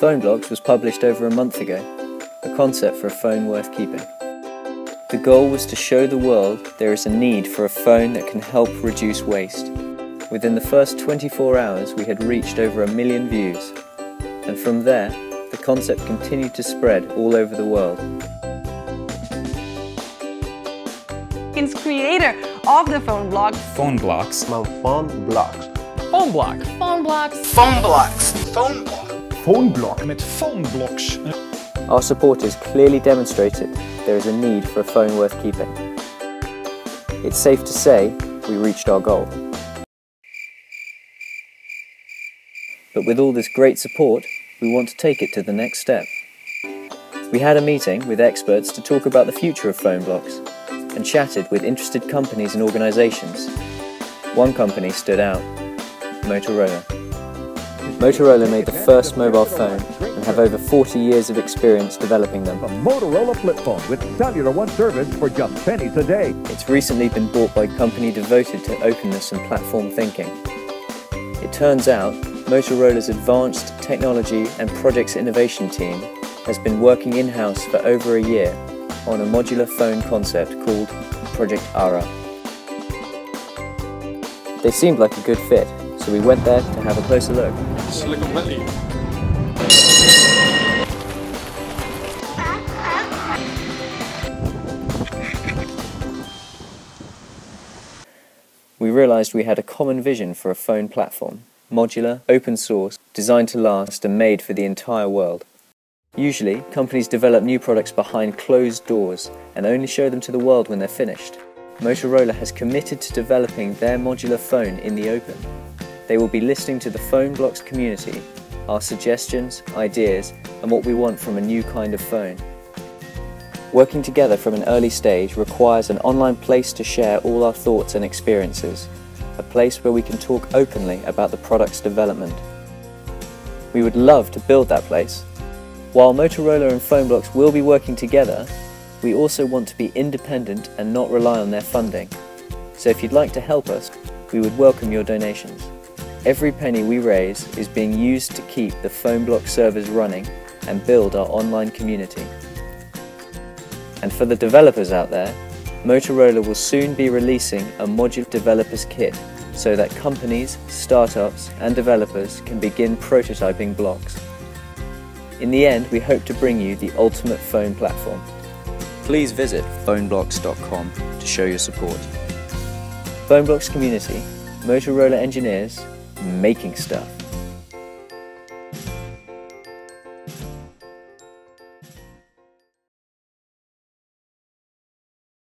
Phonebloks was published over a month ago, a concept for a phone worth keeping. The goal was to show the world there is a need for a phone that can help reduce waste. Within the first 24 hours we had reached over a million views, and from there the concept continued to spread all over the world. He's creator of the phone blog. Phone blocks. Phone blocks. Phone block. Phone blocks. Phone blocks. Phone block. Phone block. Met phone blocks. Our supporters clearly demonstrated there is a need for a phone worth keeping. It's safe to say we reached our goal. But with all this great support, we want to take it to the next step. We had a meeting with experts to talk about the future of Phonebloks and chatted with interested companies and organisations. One company stood out, Motorola. Motorola made the first mobile phone and have over 40 years of experience developing them. A Motorola flip phone with Cellular One service for just pennies a day. It's recently been bought by a company devoted to openness and platform thinking. It turns out Motorola's advanced technology and projects innovation team has been working in-house for over a year on a modular phone concept called Project Ara. They seemed like a good fit, so we went there to have a closer look. Silicon Valley. We realised we had a common vision for a phone platform, modular, open source, designed to last and made for the entire world. Usually, companies develop new products behind closed doors and only show them to the world when they're finished. Motorola has committed to developing their modular phone in the open. They will be listening to the Phonebloks community, our suggestions, ideas, and what we want from a new kind of phone. Working together from an early stage requires an online place to share all our thoughts and experiences, a place where we can talk openly about the product's development. We would love to build that place. While Motorola and Phonebloks will be working together, we also want to be independent and not rely on their funding. So if you'd like to help us, we would welcome your donations. Every penny we raise is being used to keep the PhoneBlock servers running and build our online community. And for the developers out there, Motorola will soon be releasing a modular developers kit so that companies, startups and developers can begin prototyping blocks. In the end, we hope to bring you the ultimate phone platform. Please visit phonebloks.com to show your support. Phonebloks community, Motorola engineers, making stuff.